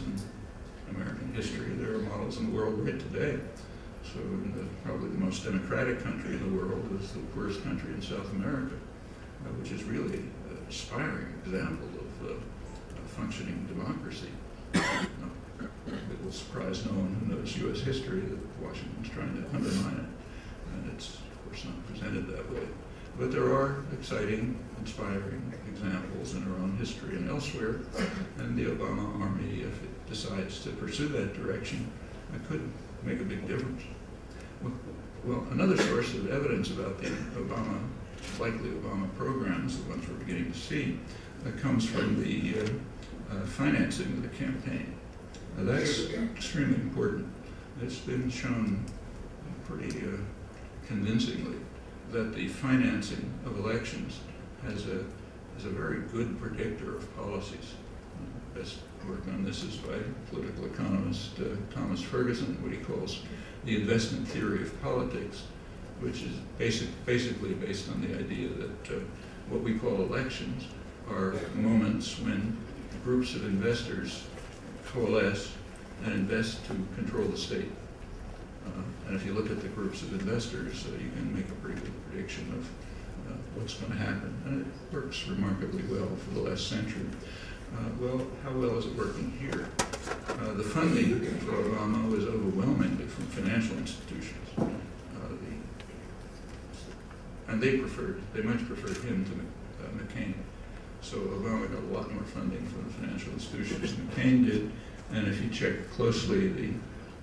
models in American history. There are models in the world right today. So the, probably the most democratic country in the world is the poorest country in South America, uh, which is really an inspiring example of uh, functioning democracy. it will surprise no one who knows U.S. history that Washington's trying to undermine it, and it's of course not presented that way. But there are exciting, inspiring examples in our own history and elsewhere, and the Obama Army, if it decides to pursue that direction, it could make a big difference. Well, another source of evidence about the Obama, likely Obama programs, the ones we're beginning to see, uh, comes from the uh, uh, financing of the campaign. Now that's extremely important. It's been shown pretty uh, convincingly that the financing of elections has a, is a very good predictor of policies. Best work on this is by political economist uh, Thomas Ferguson, what he calls the investment theory of politics, which is basic, basically based on the idea that uh, what we call elections are moments when groups of investors coalesce and invest to control the state. Uh, and if you look at the groups of investors, uh, you can make a pretty good prediction of uh, what's going to happen. And it works remarkably well for the last century. Uh, well, how well is it working here? The funding for Obama is overwhelmingly from financial institutions. The, and they preferred, they much preferred him to McCain. So Obama got a lot more funding from the financial institutions than McCain did. And if you check closely the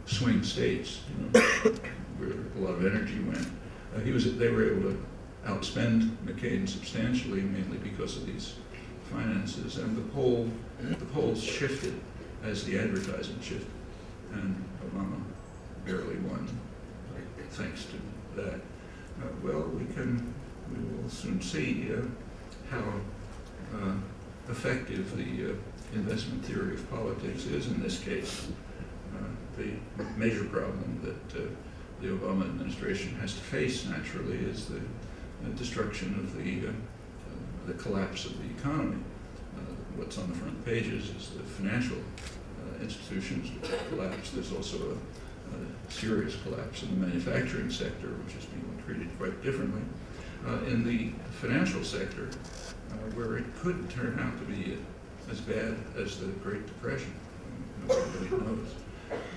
swing states, you know, where a lot of energy went, uh, he was, they were able to outspend McCain substantially, mainly because of these finances. And the poll, the polls shifted as the advertising shifted. And Obama barely won, thanks to that. Uh, well, we can, we will soon see uh, how uh, effective the uh, investment theory of politics is in this case. Uh, the major problem that the Obama administration has to face naturally is the destruction of the, the collapse of the economy. what's on the front pages is the financial institutions which have collapsed. There's also a, a, serious collapse in the manufacturing sector, which is being treated quite differently. Uh, in the financial sector, uh, where it could turn out to be as bad as the Great Depression. Nobody knows.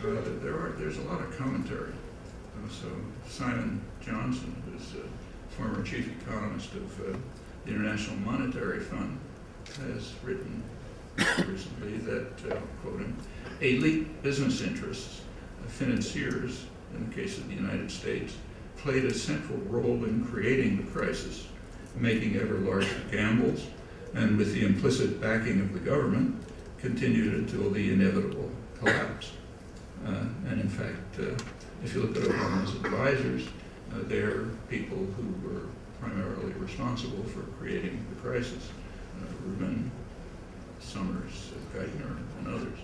Uh, there are, there's a lot of commentary. Uh, so Simon Johnson, who's a former chief economist of uh, the International Monetary Fund, has written recently that, uh, quoting, elite business interests, financiers, in the case of the United States, played a central role in creating the crisis making ever larger gambles, and with the implicit backing of the government, continued until the inevitable collapse. Uh, and in fact, uh, if you look at Obama's advisors, uh, they're people who were primarily responsible for creating the crisis. Rubin, Summers, Geithner, and others.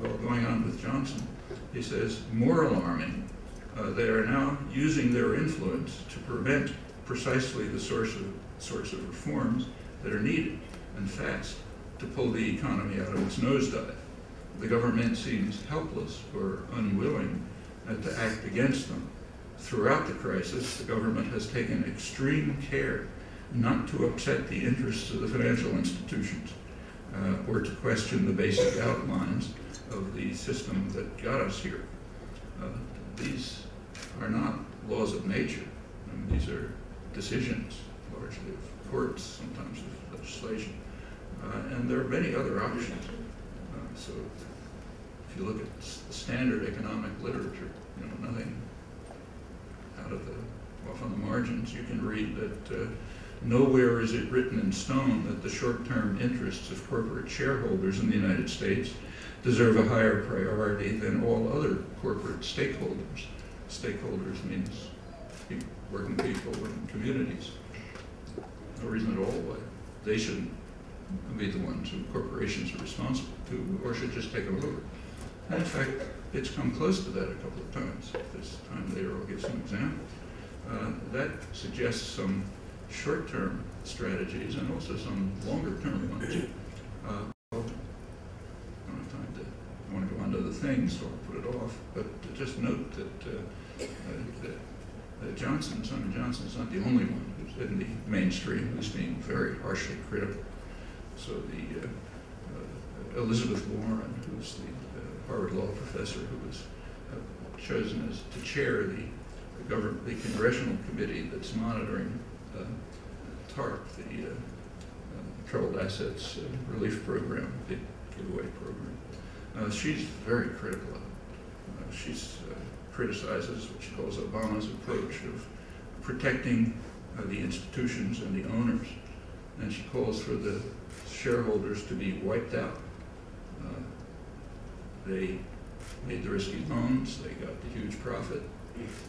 Well, going on with Johnson, he says, more alarming, uh, they are now using their influence to prevent precisely the of, sorts of reforms that are needed and fast to pull the economy out of its nosedive. The government seems helpless or unwilling to act against them. Throughout the crisis, the government has taken extreme care not to upset the interests of the financial institutions uh, or to question the basic outlines of the system that got us here. Uh, these are not laws of nature. I mean, these are decisions, largely of courts, sometimes of legislation. Uh, and there are many other options. Uh, so if you look at standard economic literature, you know, nothing out of the, off on the margins, you can read that uh, nowhere is it written in stone that the short-term interests of corporate shareholders in the United States deserve a higher priority than all other corporate stakeholders. Stakeholders means working people and communities. No reason at all why they shouldn't be the ones who corporations are responsible to, or should just take them over. And in fact, it's come close to that a couple of times. This time later I'll give some examples. Uh, that suggests some short-term strategies and also some longer-term ones. Uh, well, I don't have time to I want to go on to other things, so I'll put it off. But just note that, uh, uh, that uh, Johnson, Simon Johnson, is not the only one who's in the mainstream who's being very harshly critical. So the uh, uh, Elizabeth Warren, who's the uh, Harvard Law professor who was chosen as to chair the, the the congressional committee that's monitoring TARP, the uh, Troubled Assets Relief Program, the giveaway program. Uh, she's very critical of it. Uh, she's uh, criticizes what she calls Obama's approach of protecting the institutions and the owners, and she calls for the shareholders to be wiped out. Uh, they made the risky loans, they got the huge profit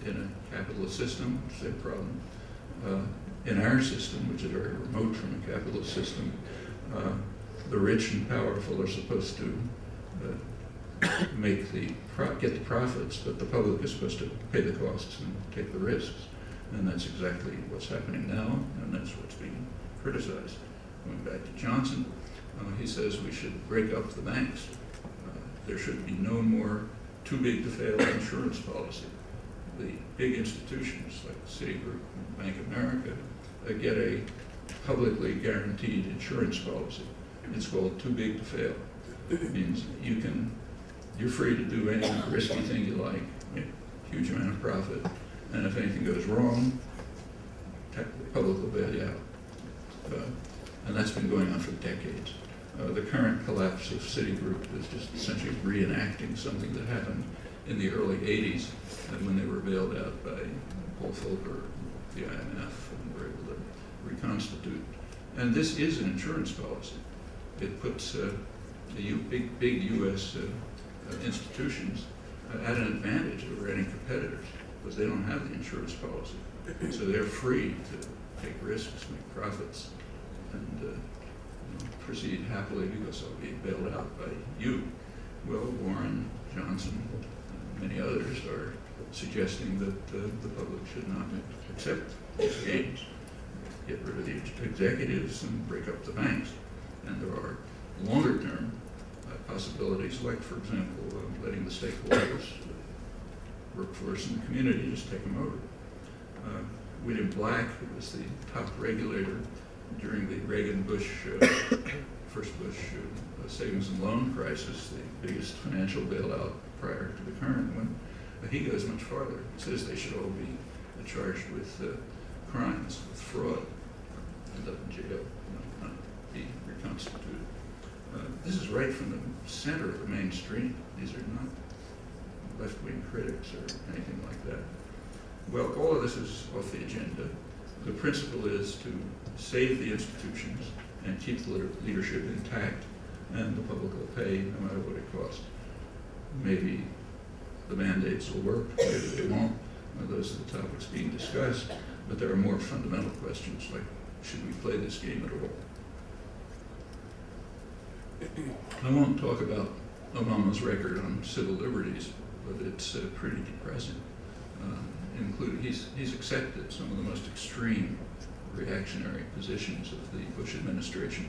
in a capitalist system, same problem. Uh, in our system, which is very remote from a capitalist system, uh, the rich and powerful are supposed to uh, make the get the profits, but the public is supposed to pay the costs and take the risks. And that's exactly what's happening now, and that's what's being criticized. Going back to Johnson, uh, he says we should break up the banks. Uh, there should be no more too big to fail insurance policy. The big institutions like Citigroup and Bank of America uh, get a publicly guaranteed insurance policy. It's called too big to fail. It means you can, you're free to do any risky thing you like, huge amount of profit, and if anything goes wrong, the public will bail you out. Uh, and that's been going on for decades. Uh, the current collapse of Citigroup is just essentially reenacting something that happened in the early 80s uh, when they were bailed out by Paul Volcker, the IMF, and were able to reconstitute. And this is an insurance policy. It puts uh, the U- big, big U.S. Uh, institutions at an advantage over any competitors because they don't have the insurance policy. So they're free to take risks, make profits, and uh, you know, proceed happily because they'll be bailed out by you. Well, Warren, Johnson, and many others are suggesting that uh, the public should not accept these games. Get rid of the executives and break up the banks. And there are longer term uh, possibilities, like, for example, uh, letting the stakeholders, uh, workforce, and the community just take them over. William Black, who was the top regulator during the Reagan-Bush, uh, first Bush uh, savings and loan crisis, the biggest financial bailout prior to the current one, he goes much farther. He says they should all be uh, charged with uh, crimes, with fraud, end up in jail, not, not be reconstituted. Uh, this is right from the center of the mainstream. These are not left-wing critics or anything like that. Well, all of this is off the agenda. The principle is to save the institutions and keep the leadership intact, and the public will pay no matter what it costs. Maybe the mandates will work, maybe they won't. Those are the topics being discussed, but there are more fundamental questions like, should we play this game at all? I won't talk about Obama's record on civil liberties, but it's uh, pretty depressing. Uh, including, he's, he's accepted some of the most extreme reactionary positions of the Bush administration.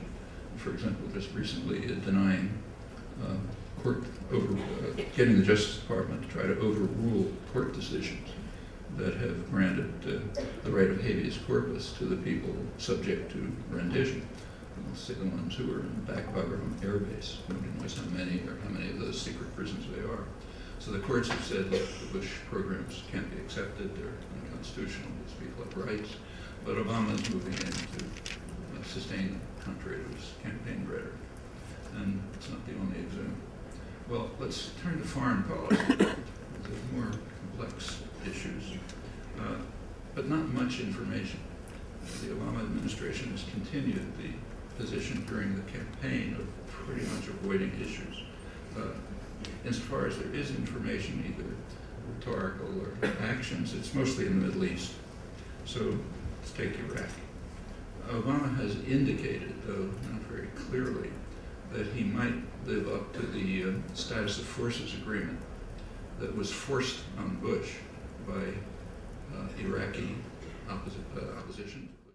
For example, just recently uh, denying uh, court over, uh, getting the Justice Department to try to overrule court decisions that have granted uh, the right of habeas corpus to the people subject to rendition. I'll say the ones who are in back Bagram Air Base. Nobody knows how many or how many of those secret prisons they are. So the courts have said, look, the Bush programs can't be accepted, they're unconstitutional, these people have rights. But Obama is moving in to uh, sustain the contrary to his campaign rhetoric. And it's not the only example. Well, let's turn to foreign policy. There's more complex issues, uh, but not much information. The Obama administration has continued the position during the campaign of pretty much avoiding issues. Uh, insofar as there is information, either rhetorical or actions, it's mostly in the Middle East. So let's take Iraq. Obama has indicated, though not very clearly, that he might live up to the uh, status of forces agreement that was forced on Bush by uh, Iraqi opposi- uh, opposition